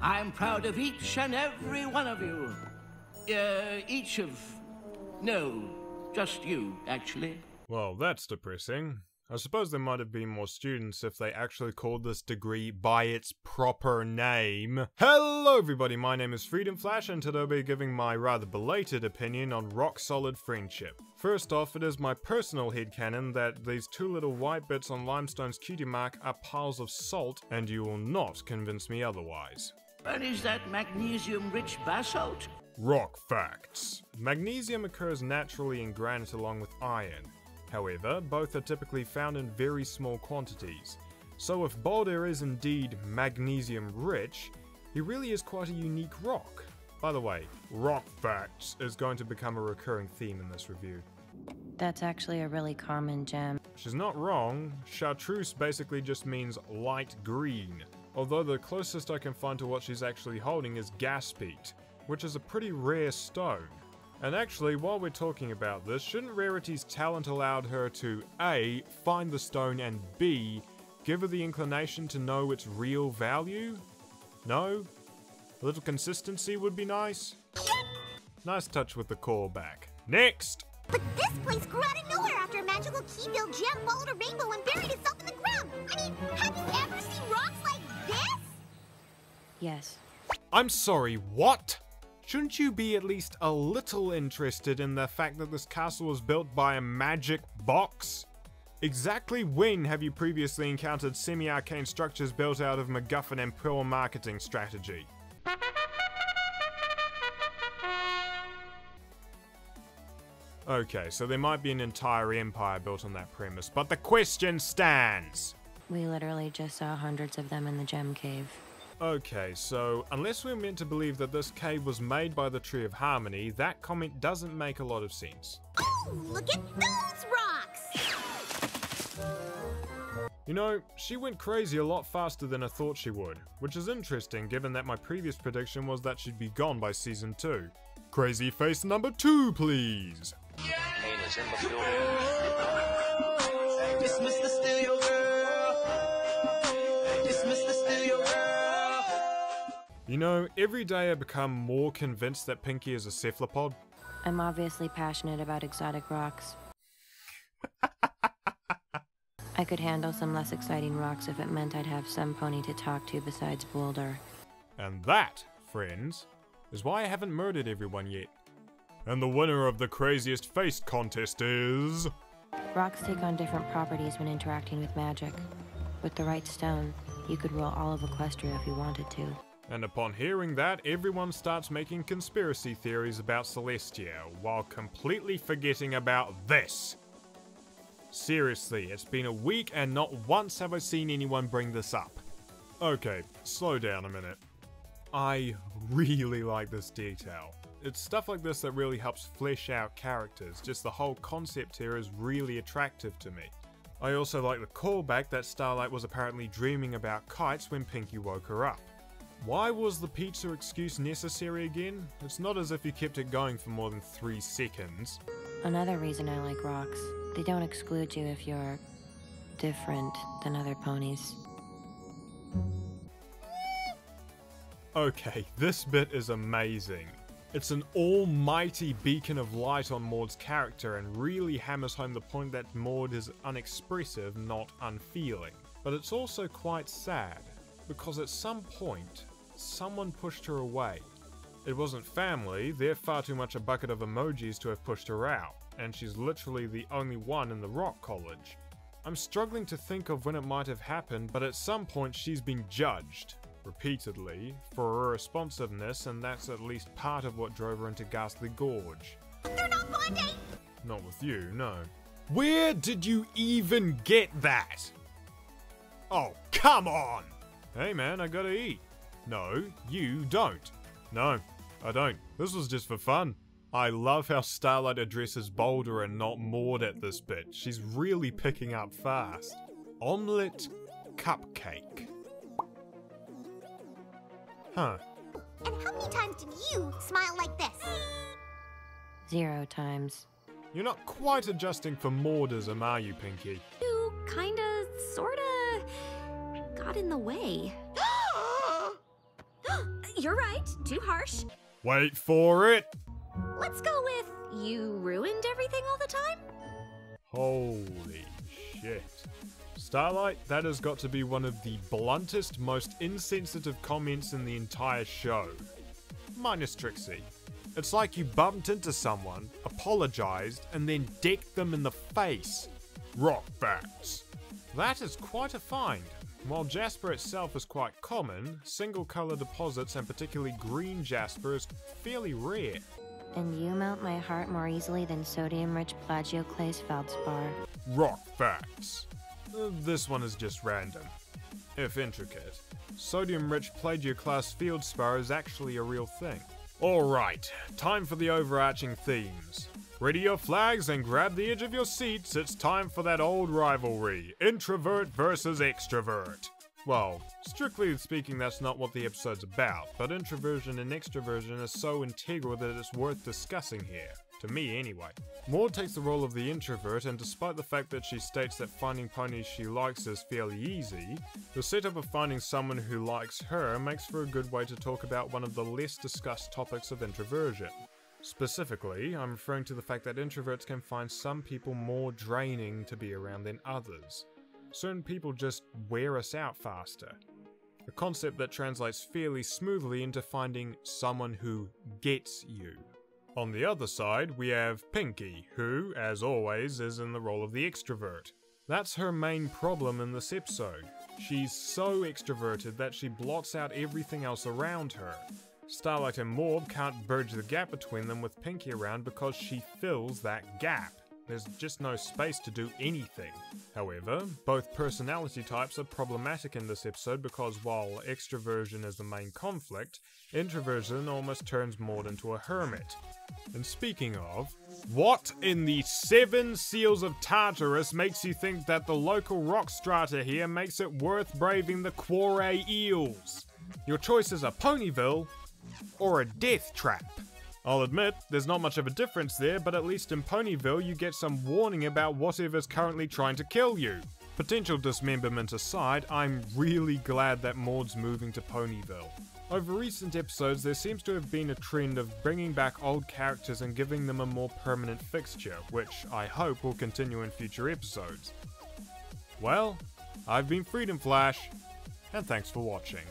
I'm proud of each and every one of you. Uh, each of. No, just you, actually. Well, that's depressing. I suppose there might have been more students if they actually called this degree by its proper name. Hello everybody, my name is Freedom Flash and today I'll be giving my rather belated opinion on rock solid friendship. First off, it is my personal headcanon that these two little white bits on Limestone's cutie mark are piles of salt and you will not convince me otherwise. And is that magnesium-rich basalt? Rock facts. Magnesium occurs naturally in granite along with iron. However, both are typically found in very small quantities. So if Boulder is indeed magnesium rich, he really is quite a unique rock. By the way, rock facts is going to become a recurring theme in this review. That's actually a really common gem. She's not wrong, chartreuse basically just means light green, although the closest I can find to what she's actually holding is Gaspeite, which is a pretty rare stone. And actually, while we're talking about this, shouldn't Rarity's talent allowed her to A. find the stone and B. give her the inclination to know its real value? No? A little consistency would be nice? Nice touch with the callback. Next! But this place grew out of nowhere after a magical key-built gem followed a rainbow and buried itself in the ground. I mean, have you ever seen rocks like this? Yes. I'm sorry, what? Shouldn't you be at least a little interested in the fact that this castle was built by a magic box? Exactly when have you previously encountered semi-arcane structures built out of MacGuffin and poor marketing strategy? Okay, so there might be an entire empire built on that premise, but the question stands! We literally just saw hundreds of them in the gem cave. Okay, so unless we're meant to believe that this cave was made by the Tree of Harmony, that comment doesn't make a lot of sense. Oh, look at those rocks! You know, she went crazy a lot faster than I thought she would, which is interesting given that my previous prediction was that she'd be gone by season 2. Crazy face number 2, please! Pain You know, every day I become more convinced that Pinkie is a cephalopod. I'm obviously passionate about exotic rocks. I could handle some less exciting rocks if it meant I'd have some pony to talk to besides Boulder. And that, friends, is why I haven't murdered everyone yet. And the winner of the craziest face contest is. Rocks take on different properties when interacting with magic. With the right stone, you could rule all of Equestria if you wanted to. And upon hearing that, everyone starts making conspiracy theories about Celestia, while completely forgetting about this. Seriously, it's been a week and not once have I seen anyone bring this up. Okay, slow down a minute. I really like this detail. It's stuff like this that really helps flesh out characters, just the whole concept here is really attractive to me. I also like the callback that Starlight was apparently dreaming about kites when Pinkie woke her up. Why was the pizza excuse necessary again? It's not as if you kept it going for more than 3 seconds. Another reason I like rocks, they don't exclude you if you're different than other ponies. Okay, this bit is amazing. It's an almighty beacon of light on Maud's character and really hammers home the point that Maud is unexpressive, not unfeeling. But it's also quite sad, because at some point, someone pushed her away. It wasn't family, they're far too much a bucket of emojis to have pushed her out, and she's literally the only one in the Rock College. I'm struggling to think of when it might have happened, but at some point she's been judged, repeatedly, for her responsiveness, and that's at least part of what drove her into Ghastly Gorge. They're not bonding! Not with you, no. Where did you even get that? Oh, come on! Hey man, I gotta eat. No, you don't. No, I don't. This was just for fun. I love how Starlight addresses Boulder and not Maud at this bit. She's really picking up fast. Omelette cupcake. Huh. And how many times did you smile like this? Zero times. You're not quite adjusting for Maudism, are you, Pinkie? You kinda, sorta got in the way. You're right. Too harsh. Wait for it! Let's go with you ruined everything all the time? Holy shit. Starlight, that has got to be one of the bluntest, most insensitive comments in the entire show. Minus Trixie. It's like you bumped into someone, apologized, and then decked them in the face. Rock facts. That is quite a find. While jasper itself is quite common, single color deposits and particularly green jasper is fairly rare. And you melt my heart more easily than sodium-rich plagioclase feldspar. Rock facts. Uh, This one is just random, if intricate. Sodium-rich plagioclase feldspar is actually a real thing. Alright, time for the overarching themes. Ready your flags and grab the edge of your seats, it's time for that old rivalry, introvert versus extrovert. Well, strictly speaking, that's not what the episode's about, but introversion and extroversion are so integral that it's worth discussing here. To me, anyway. Maud takes the role of the introvert, and despite the fact that she states that finding ponies she likes is fairly easy, the setup of finding someone who likes her makes for a good way to talk about one of the less discussed topics of introversion. Specifically, I'm referring to the fact that introverts can find some people more draining to be around than others. Certain people just wear us out faster. A concept that translates fairly smoothly into finding someone who gets you. On the other side, we have Pinkie, who, as always, is in the role of the extrovert. That's her main problem in this episode. She's so extroverted that she blots out everything else around her. Starlight and Maud can't bridge the gap between them with Pinkie around because she fills that gap. There's just no space to do anything. However, both personality types are problematic in this episode because while extroversion is the main conflict, introversion almost turns Maud into a hermit. And speaking of, what in the seven seals of Tartarus makes you think that the local rock strata here makes it worth braving the Quarry Eels? Your choices are Ponyville or a death trap. I'll admit, there's not much of a difference there, but at least in Ponyville you get some warning about whatever's currently trying to kill you. Potential dismemberment aside, I'm really glad that Maud's moving to Ponyville. Over recent episodes, there seems to have been a trend of bringing back old characters and giving them a more permanent fixture, which I hope will continue in future episodes. Well, I've been Freedom Flash, and thanks for watching.